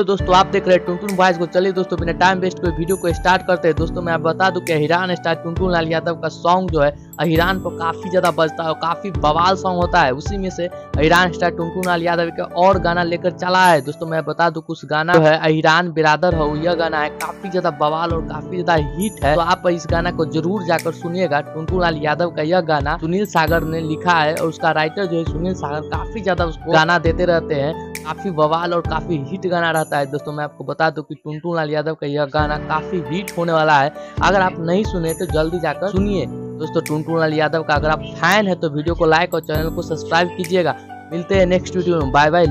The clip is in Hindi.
हेलो दोस्तों, आप देख रहे हैं टुनटुन वॉइस को। चलिए दोस्तों, बिना टाइम वेस्ट कोई वीडियो को स्टार्ट करते हैं। दोस्तों, मैं आप बता दूँ कि हिरान स्टार टुनटुन लाल यादव का सॉन्ग जो है, हिरान पर काफ़ी ज़्यादा बजता है और काफ़ी बवाल सॉन्ग होता है। उसी में से हिरान स्टार टुनटुन लाल यादव का और गाना लेकर चला है। दोस्तों, मैं बता दूँ कुछ गाना है, हिरान बिरादर हो यह गाना है, काफ़ी ज़्यादा बवाल और काफ़ी ज़्यादा हिट है। तो आप इस गाना को ज़रूर जाकर सुनिएगा। टुनटुन लाल यादव का यह गाना सुनील सागर ने लिखा है और उसका राइटर जो है, सुनील सागर, काफ़ी ज़्यादा उसको गाना देते रहते हैं। काफ़ी बवाल और काफ़ी हिट गाना रहता है, दोस्तों, मैं आपको बता दूँ कि टुनटुन लाल यादव का यह गाना काफ़ी हिट होने वाला है। अगर आप नहीं सुने तो जल्दी जाकर सुनिए। दोस्तों, टुनटुन लाल यादव का अगर आप फ़ैन है तो वीडियो को लाइक और चैनल को सब्सक्राइब कीजिएगा। मिलते हैं नेक्स्ट वीडियो में। Bye bye